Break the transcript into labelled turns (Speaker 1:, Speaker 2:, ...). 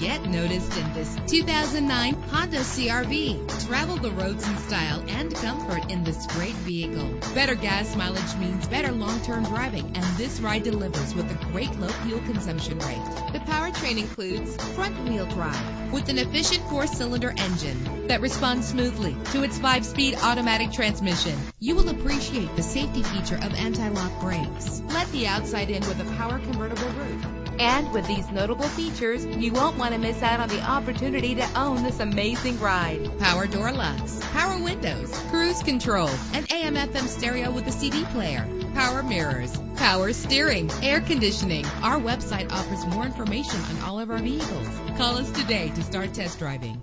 Speaker 1: Get noticed in this 2009 Honda CRV. Travel the roads in style and comfort in this great vehicle. Better gas mileage means better long-term driving, and this ride delivers with a great low fuel consumption rate. The powertrain includes front-wheel drive with an efficient four-cylinder engine that responds smoothly to its five-speed automatic transmission. You will appreciate the safety feature of anti-lock brakes. Let the outside in with a power convertible roof. And with these notable features, you won't want to miss out on the opportunity to own this amazing ride. Power door locks, power windows, cruise control, an AM FM stereo with a CD player, power mirrors, power steering, air conditioning. Our website offers more information on all of our vehicles. Call us today to start test driving.